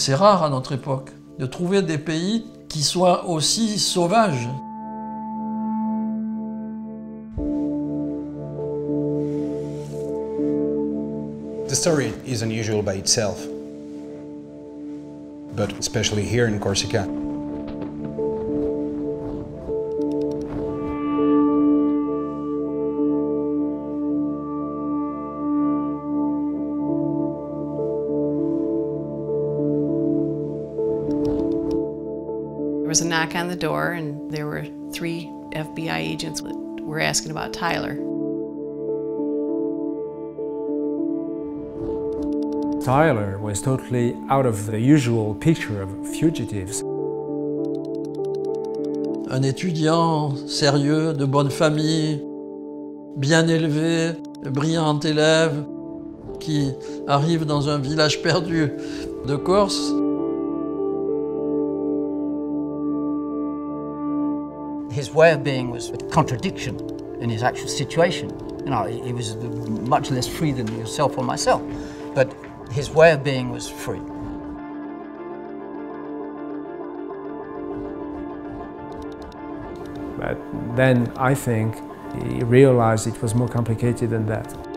C'est rare à notre époque de trouver des pays qui soient aussi sauvages. The story is unusual by itself, but especially here in Corsica. Was a knock on the door, and there were three FBI agents that were asking about Tyler. Tyler was totally out of the usual picture of fugitives. Un étudiant sérieux, de bonne famille, bien élevé, brillant élève, qui arrive dans un village perdu de Corse. His way of being was a contradiction in his actual situation. You know, he was much less free than yourself or myself, but his way of being was free. But then I think he realized it was more complicated than that.